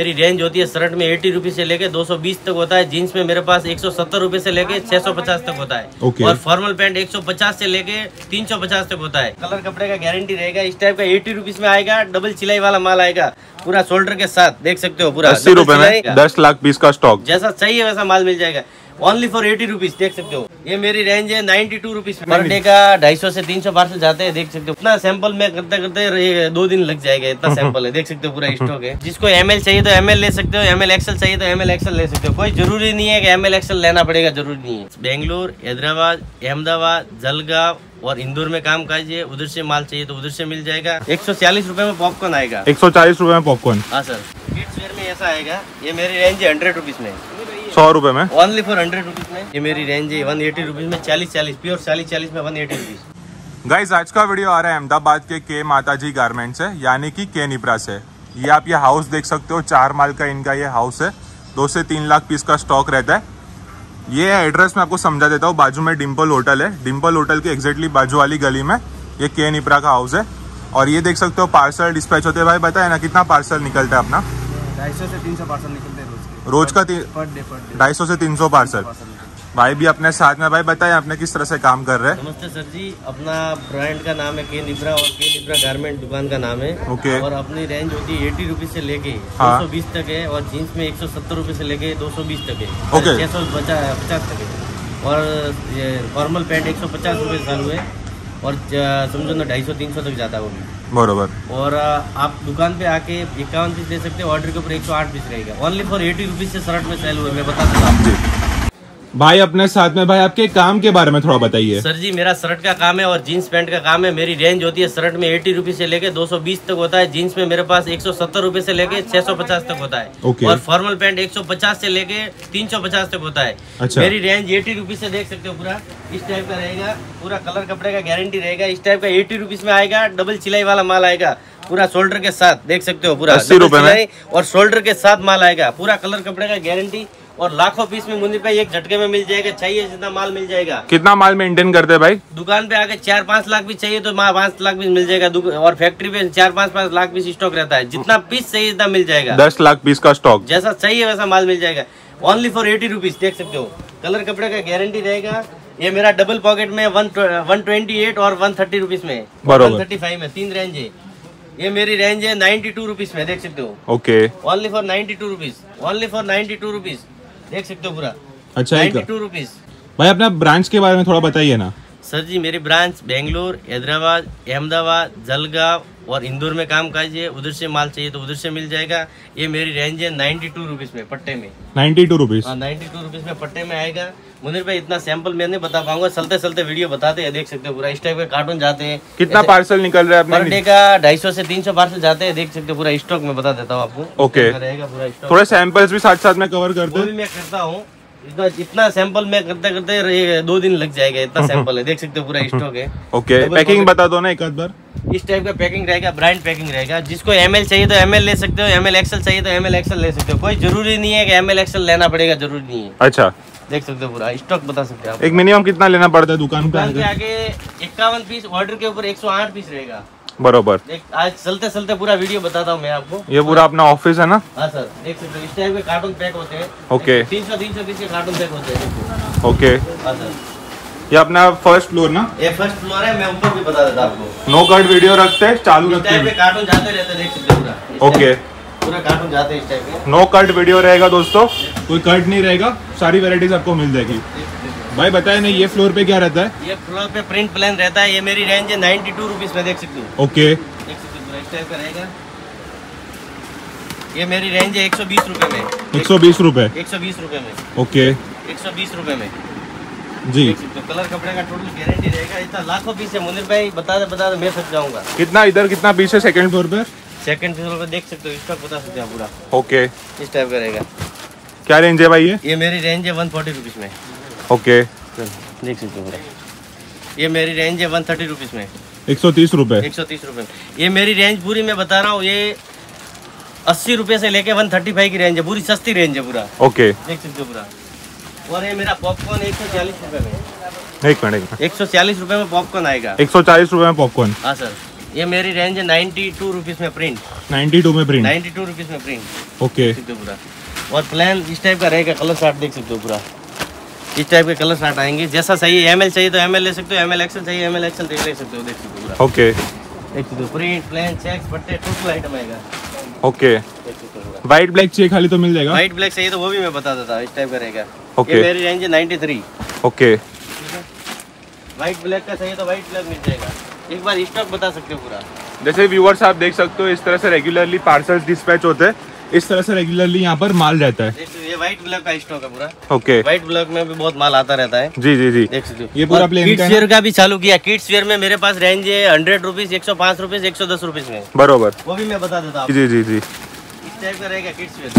मेरी रेंज होती है शर्ट में एटी रुपीज़ से लेके दो सौ बीस तक होता है। जीन्स में मेरे पास एक सौ से लेके छह सौ पचास तक होता है। Okay. और फॉर्मल पैंट एक सौ पचास से लेके तीन सौ पचास तक होता है। कलर कपड़े का गारंटी रहेगा। इस टाइप का एटी रुपीज़ में आएगा। डबल सिलाई वाला माल आएगा। पूरा शोल्डर के साथ देख सकते हो पूरा। अस्सी रूपए में दस लाख पीस का स्टॉक जैसा चाहिए वैसा माल मिल जाएगा। ओनली फॉर एटी रुपीज़ देख सकते हो। ये मेरी रेंज है ninety two rupees per day का ढाई सौ से तीन सौ पार्सल जाते हैं देख सकते हो। इतना सैंपल में करते करते दो दिन लग जाएगा इतना सैंपल है देख सकते हो पूरा स्टॉक है। जिसको एमएल चाहिए तो एमएल ले सकते हो एम एल एक्सएल चाहिए तो एम एल एक्सएल ले सकते हो। कोई ज़रूरी नहीं है कि एम एल एक्सएल लेना पड़ेगा ज़रूरी नहीं है। बेंगलोर हैदराबाद अहमदाबाद जलगांव और इंदौर में काम कीजिए उधर से माल चाहिए तो उधर से मिल जाएगा। एक सौ चालीस रूपए में पॉपकॉर्न आएगा। एक सौ चालीस रुपए में पॉपकॉर्न हाँ सर किड्स वेयर में ऐसा आएगा ये मेरी रेंज है हंड्रेड रुपीज़ में। सौ रुपए में। ओनली फॉर हंड्रेड रुपीज़ में। ये मेरी रेंज है वन एटी रुपीज़ में चालीस चालीस प्योर चालीस चालीस में वन एटी रुपीज़ गाइज़ आज का वीडियो आ रहा है अहमदाबाद के के माताजी गारमेंट से यानी कि के निपरा से। ये आप ये हाउस देख सकते हो चार माल का इनका ये हाउस है। दो से तीन लाख पीस का स्टॉक रहता है। ये एड्रेस मैं आपको समझा देता हूँ बाजू में डिम्पल होटल है। डिम्पल होटल के एग्जैक्टली बाजू वाली गली में ये के निपरा का हाउस है। और ये देख सकते हो पार्सल डिस्पैच होते हैं। भाई बताए ना कितना पार्सल निकलता है अपना? ढाई सौ से तीन सौ पार्सल निकलते हैं। रोज का ढाई सौ से तीन सौ पार्सल। भाई भी अपने साथ में भाई बताए आपने किस तरह से काम कर रहे हैं? नमस्ते सर जी अपना ब्रांड का नाम है के निब्रा और के निब्रा गारमेंट दुकान का नाम है। ओके। और अपनी रेंज होती है एटी रुपीज़ से लेके हाँ। दो सौ बीस तक है और जीन्स में एक सौ सत्तर रुपए से लेके दो सौ बीस तक है। ओके। छह सौ पचास तक है। और ये फॉर्मल पैंट एक सौ पचास रुपए चालू है और समझो ना ढाई सौ तीन सौ तक जाता है वो भी बरोबर। और आप दुकान पे आके इक्यावन पीस दे सकते हैं ऑर्डर के ऊपर एक सौ आठ पीस रहेगा। ओनली फॉर एटी रुपीज़ से शर्ट में सेल हुए मैं बता दूँगा आपको जी। भाई अपने साथ में भाई आपके काम के बारे में थोड़ा बताइए। सर जी मेरा शर्ट का काम है और जीन्स पैंट का काम है। मेरी रेंज होती है शर्ट में एटी रुपीज़ से लेके दो सौ बीस तक होता है। जीन्स में मेरे पास एक सौ सत्तर रुपए से लेके छह सौ पचास तक होता है। ओके। और फॉर्मल पैंट एक सौ पचास से लेके तीन सौ पचास तक होता है। अच्छा। मेरी रेंज एटी रुपीज़ से देख सकते हो पूरा। इस टाइप का रहेगा पूरा कलर कपड़े का गारंटी रहेगा। इस टाइप का एटी रुपीज़ में आएगा डबल सिलाई वाला माल आएगा। पूरा शोल्डर के साथ देख सकते हो पूरा। 80 डबल रुपए में? और शोल्डर के साथ माल आएगा। पूरा कलर कपड़े का गारंटी और लाखों पीस में मुंडी पे एक झटके में मिल जाएगा चाहिए जितना माल मिल जाएगा। कितना माल मेंटेन करते हैं भाई? दुकान पे आके चार पाँच लाख भी चाहिए तो पाँच लाख पीस मिल जाएगा। और फैक्ट्री पे चार पाँच पाँच लाख पीस स्टॉक रहता है। जितना पीस चाहिए जितना मिल जाएगा। दस लाख पीस का स्टॉक जैसा चाहिए वैसा माल मिल जाएगा। ओनली फॉर एटी रुपीज़ देख सकते हो। कलर कपड़े का गारंटी रहेगा। ये मेरा डबल पॉकेट में वन वन ट्वेंटी एट और वन थर्टी रुपीज़ में। वन थर्टी फाइव में तीन रेंज है। ये मेरी रेंज है नाइन्टी टू रुपीज़ में देख सकते हो। Okay only for ninety two rupees only for ninety two rupees देख सकते हो पूरा। अच्छा टू रुपीज़ भाई अपना ब्रांच के बारे में थोड़ा बताइए ना। सर जी मेरी ब्रांच बेंगलोर हैदराबाद अहमदाबाद जलगांव और इंदौर में काम कीजिए उधर से माल चाहिए तो उधर से मिल जाएगा। ये मेरी रेंज है नाइन्टी टू रुपीज़ में पट्टे में। नाइन्टी टू रुपीज़ हाँ नाइन्टी टू रुपीज़ में पट्टे में आएगा। मुनीर भाई इतना सैंपल मैं नहीं बता पाऊँगा चलते चलते वीडियो बताते हैं देख सकते हो पूरा। इस टाइप के कार्टून जाते हैं। कितना पार्सल निकल रहा है पर डे का ढाई सौ से तीन सौ पार्सल जाते हैं देख सकते हो पूरा स्टॉक में बता देता हूँ आपको। ओके। रहेगा पूरा स्टॉक थोड़े सैंपल्स भी साथ साथ में कवर करते हैं। मैं करता हूँ। इतना इतना सैंपल में करते करते दो दिन लग जाएगा इतना सैंपल है। देख सकते हो पूरा स्टॉक है। ओके पैकिंग बता दो ना एक आध बार। इस टाइप का पैकिंग रहेगा ब्रांड पैकिंग रहेगा। जिसको एमएल चाहिए तो एमएल ले सकते हो एम एल एक्सएल चाहिए तो एम एल एक्सएल ले सकते हो। कोई ज़रूरी नहीं है कि एम एल एक्सएल लेना पड़ेगा ज़रूरी नहीं है। अच्छा। देख सकते हो पूरा स्टॉक बता सकते हो एक मिनिमम कितना लेना पड़ता है दुकान पे आगे इक्यावन पीस ऑर्डर के ऊपर 108 पीस रहेगा। बरोबर। आज चलते चलते पूरा वीडियो बताता हूँ मैं आपको। ये पूरा अपना ऑफ़िस है ना? हाँ सर। देख सकते हो इस टाइप के कार्टून पैक होते हैं। ओके तीन सौ तीन सौ पीस के कार्टून पैक होते हैं ओके हाँ सर। ये अपना फ़र्स्ट फ्लोर ना? ये फ़र्स्ट फ्लोर है मैं ऊपर भी बता देता आपको। नो कट वीडियो रखते हैं चालू रखते हैं कार्टून जाते रहते हैं, देख सकते हो पूरा। ओके पूरा कार्टून जाते हैं इस टाइप के नो कट वीडियो रहेगा दोस्तों। कोई कट नहीं रहेगा सारी वेराइटीज आपको मिल जाएगी। भाई बताए ना ये फ्लोर पे क्या रहता है? ये फ्लोर पे प्रिंट प्लान रहता है ये मेरी रेंज है नाइन्टी टू रुपीज़ में देख सकते हो। ओके देख सकते हो पूरा इस टाइप का रहेगा। ये मेरी रेंज है एक सौ बीस रुपए में। एक सौ बीस रुपए? एक सौ बीस रुपए में। ओके एक सौ बीस रुपए में। जी। हो कलर कपड़े का टोटल गारंटी रहेगा। इतना लाखों पीस है मुनिर भाई बता दे बता दे मैं थक जाऊँगा। कितना इधर कितना पीस है सेकंड फ्लोर पे? सेकंड फ्लोर पे देख सकते हो इसका बता सकते हैं पूरा। ओके इस टाइप का रहेगा। क्या रेंज है भाई ये? ये मेरी रेंज है वन फोर्टी रुपीज़ में। ओके। देख सकते हो ये मेरी रेंज है वन थर्टी रुपीज़ में। एक सौ तीस रुपए। एक सौ तीस रुपये ये मेरी रेंज पूरी मैं बता रहा हूँ ये अस्सी रुपये से लेके वन थर्टी फाइव की रेंज है पूरी सस्ती रेंज है पूरा। ओके। देख सकते हो पूरा। और ये मेरा पॉपकॉर्न एक सौ चालीस रुपये में। एक मिनट एक सौ चालीस रुपये में पॉपकॉर्न आएगा। एक सौ चालीस रुपए में पॉपकॉर्न हाँ सर। ये मेरी रेंज है नाइन्टी टू रुपीज़ में प्रिंट 92 में प्रिंट नाइन्टी टू रुपीज़ में प्रिंट ओके। पूरा। और प्लान इस टाइप का रहेगा कलर चार्ट देख सकते हो पूरा। इस टाइप के कलर चार्ट आएँगे। जैसा सही एम एल चाहिए तो एम एल ले सकते हो एम एल एक्सएल चाहिए एम एल एक्सएल ले सकते हो देख सकते हो ओके देख सकते हो प्रिंट प्लान चेक्स पट्टे टोटल आइटम आएगा। ओके व्हाइट ब्लैक चाहिए खाली तो मिल जाएगा? व्हाइट ब्लैक चाहिए तो वो भी मैं बता देता हूँ इस टाइप का रहेगा. ये मेरी रेंज है ninety three okay white black का चाहिए तो व्हाइट ब्लैक मिल जाएगा। एक बार स्टॉक बता सकते हो पूरा। जैसे व्यूअर्स आप देख सकते हो इस तरह से रेगुलरली पार्सल्स डिस्पैच होते हैं। इस तरह से रेगुलरली यहाँ पर माल रहता है। ये व्हाइट ब्लैक का स्टॉक है पूरा। ओके व्हाइट ब्लैक में भी बहुत माल आता रहता है। जी जी जी। देख सकते ये पूरा का किड्स वेयर का भी चालू किया। किड्स वेयर में मेरे पास रेंज है हंड्रेड रुपीज़ एक सौ पाँच रुपीज़ एक सौ दस रुपीज़ में। बरोबर। वो भी मैं बता देता हूँ जी जी जी। इस टाइप का रहेगा किड्स वेयर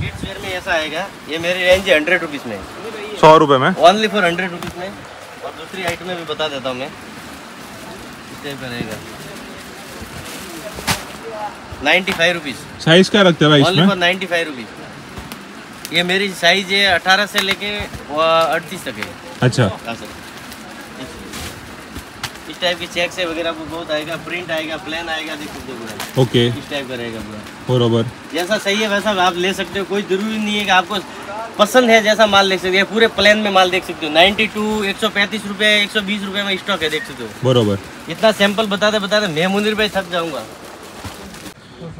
किड्स वेयर में ऐसा आएगा ये मेरी रेंज है हंड्रेड रुपीज़ में। सौ रुपए में? ओनली फॉर हंड्रेड रुपीज़ में। और दूसरी आइटम में भी बता देता हूँ मैं। इस टाइप का रहेगा। नाइन्टी फाइव रुपीज़ साइज़ क्या रखते हैं भाई only for ninety five rupees ये मेरी साइज़ है अठारह से लेके अड़तीस तक है। अच्छा। हाँ सर। इस टाइप की चेक से वगैरह आपको बहुत आएगा प्रिंट आएगा प्लान आएगा देख सकते हो ओके। इस टाइप का रहेगा पूरा। बरोबर। जैसा सही है वैसा आप ले सकते हो कोई ज़रूरी नहीं है कि आपको पसंद है जैसा माल ले सकते हो पूरे प्लेन में माल देख सकते हो। 92 टू एक सौ पैंतीस रुपये एक सौ बीस रुपये में स्टॉक है देख सकते हो। बरोबर। इतना सैंपल बताते बताते मैं मुनीर भाई थक जाऊँगा।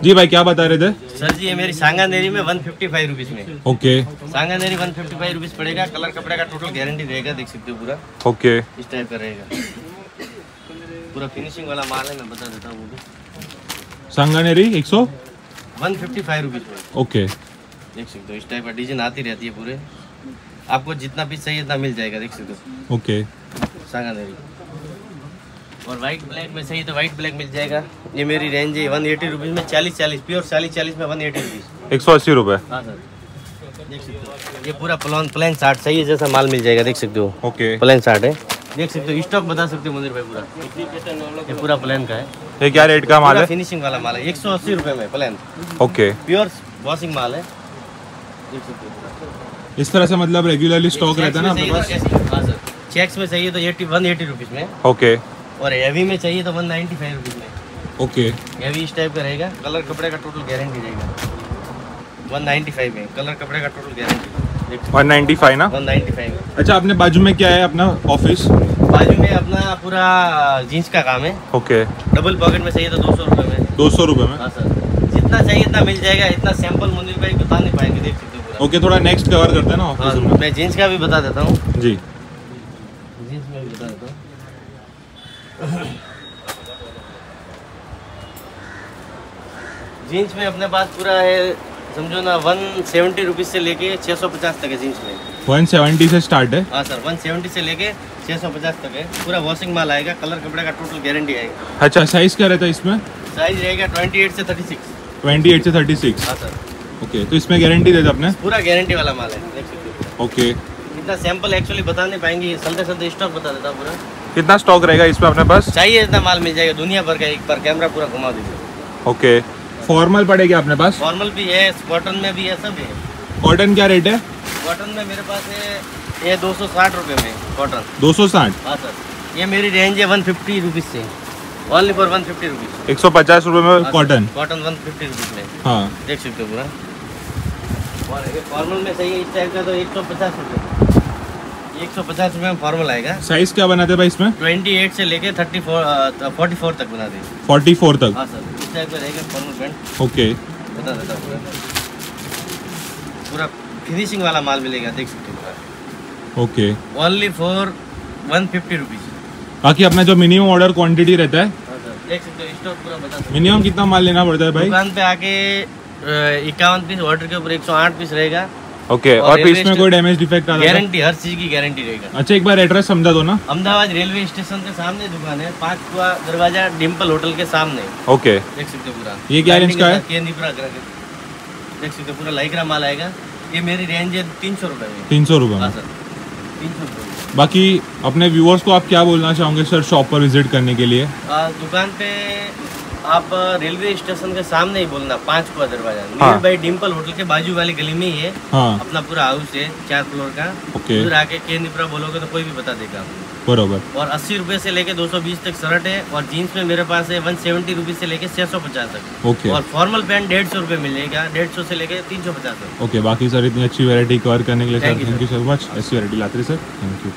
जी भाई क्या बता रहे थे? सर जी ये मेरी सांगानेरी में वन फिफ्टी फाइव रुपीज़ में। Okay. Sanganeri one fifty five rupees पड़ेगा कलर कपड़े का टोटल गारंटी रहेगा देख सकते हो पूरा। ओके। इस टाइप का रहेगा। पूरा फिनिशिंग वाला माल है मैं बता देता हूँ वो भी। Sanganeri 100 one fifty five rupees में। ओके। देख सकते हो इस टाइप का डिज़ाइन आती रहती है पूरे। आपको जितना पीस चाहिए इतना मिल जाएगा देख सकते हो। ओके। सांगानेरी। और वाइट ब्लैक में चाहिए तो वाइट ब्लैक मिल जाएगा। ये मेरी रेंज है वन एटी रुपीज़ में चालीस चालीस प्योर चालीस चालीस में वन एटी रुपीज़ एक सौ अस्सी रुपए। हाँ सर देख सकते हो। ये पूरा प्लान प्लान चार्ट चाहिए जैसा माल मिल जाएगा देख सकते हो। ओके। प्लान चार्ट है। देख सकते हो स्टॉक बता सकते हो मंदिर भाई पूरा। ये पूरा प्लान का है। ये क्या रेट का माल है? फिनिशिंग वाला माल है एक सौ अस्सी रुपये में प्लान ओके। प्योर वॉशिंग माल है। देख सकते हो। इस तरह से मतलब रेगुलरली स्टॉक रहता है ना चेक्स हाँ चेक्स में चाहिए तो एटी वन एटी रुपीज़ में। ओके। और हैवी में चाहिए तो वन नाइन्टी फाइव रुपीज़ में। ओके हैवी इस टाइप का रहेगा। कलर कपड़े का टोटल गारंटी रहेगा। वन नाइन्टी फाइव में। कलर कपड़े का टोटल गारंटी देख 195 ना? वन नाइन्टी फाइव अच्छा आपने बाजू में क्या है अपना ऑफ़िस बाजू में अपना पूरा जीन्स का काम है। ओके डबल पॉकेट में चाहिए तो दो सौ रुपये में। दो सौ रुपये में? हाँ सर। जितना चाहिए इतना मिल जाएगा। इतना सैंपल मुनीर भाई बता नहीं पाएँगे देख सकते हो ओके थोड़ा नेक्स्ट कवर करते हैं ना हाँ, ऑफ़िस में। मैं जीन्स का भी बता देता हूँ। जी जीन्स में भी बता देता हूँ जीन्स में अपने पास पूरा है समझो ना वन सेवेंटी रुपीज़ से लेके छः सौ पचास तक है जीन्स में। 170 से स्टार्ट है? हाँ सर वन सेवेंटी से लेके छः सौ पचास तक है। पूरा वॉशिंग माल आएगा कलर कपड़े का टोटल गारंटी आएगा। अच्छा साइज़ क्या रहता है इसमें? साइज़ रहेगा ट्वेंटी एट से थर्टी सिक्स 28 से 36 हाँ सर। ओके तो इसमें गारंटी देते अपने पूरा गारंटी वाला माल है हो। ओके इतना सैंपल एक्चुअली बता नहीं पाएँगे चलते चलते स्टॉक बता देता पूरा। कितना स्टॉक रहेगा इसमें अपने पास? चाहिए इतना माल मिल जाएगा दुनिया भर का एक बार कैमरा पूरा घुमा दीजिए। ओके फॉर्मल पड़ेगा अपने पास? फॉर्मल भी है कॉटन में भी है सब है। कॉटन क्या रेट है? कॉटन में मेरे पास है ये दो सौ साठ रुपये में कॉटन 260 हाँ सर। ये मेरी रेंज है वन फिफ्टी रुपीज़ से। Only for one fifty rupees 150 रुपए में cotton cotton one fifty rupees में। हाँ। देख सकते हो पूरा। और फॉर्मल में सही इस टाइप का तो एक सौ पचास रुपये। एक सौ पचास रुपये में फॉर्मल आएगा। साइज़ क्या बनाते भाई इसमें? ट्वेंटी एट से लेके थर्टी फोर फोर्टी फोर तक बना दें 44 तक? हाँ सर इस टाइप का रहेगा फॉर्मल पैंट ओके बता देता हूँ पूरा। फिनिशिंग वाला माल मिलेगा देख सकते हो। Okay only for one fifty rupees बाकी अपना जो मिनिमम ऑर्डर क्वांटिटी रहता है। हाँ देख सकते हो स्टॉक पूरा बता मिनिमम कितना माल लेना पड़ता है भाई? दुकान पे आके इक्यावन पीस ऑर्डर के ऊपर एक सौ आठ पीस रहेगा। ओके और और रेलवे पीस में कोई डैमेज डिफेक्ट आ है गारंटी हर चीज़ की गारंटी रहेगा। अच्छा एक बार एड्रेस समझा दो ना। अहमदाबाद रेलवे स्टेशन के सामने दुकान है पाँच कुआ दरवाज़ा डिम्पल होटल के सामने। ओके देख सकते हो पूरा। ये क्या रेंज का है? देख सकते हो पूरा लाइक्रा माल आएगा। ये मेरी रेंज है तीन सौ रुपये तीन सौ रुपये हाँ में सर। तीन सौ रुपये बाकी अपने व्यूअर्स को आप क्या बोलना चाहोगे सर शॉप पर विज़िट करने के लिए? आ, दुकान पे आप रेलवे स्टेशन के सामने ही बोलना पाँच कुआ दरवाज़ा। हाँ। बाई डिम्पल होटल के बाजू वाली गली में ही है। हाँ। अपना पूरा हाउस है चार फ्लोर का। उधर आके केंद्रीपुरा बोलोगे तो कोई भी बता देगा बरोबर। और अस्सी रुपए से लेके दो सौ बीस तक शर्ट है और जीन्स में मेरे पास है वन सेवेंटी रुपीज़ से लेके छह सौ पचास तक। ओके। और फॉर्मल पैंट डेढ़ सौ रुपए मिलेगा डेढ़ सौ से लेके तीन सौ पचास तक। ओके बाकी सर इतनी अच्छी वैरायटी कवर करने के लिए sir thank you so much ऐसी वैरायटी लाते सर थैंक यू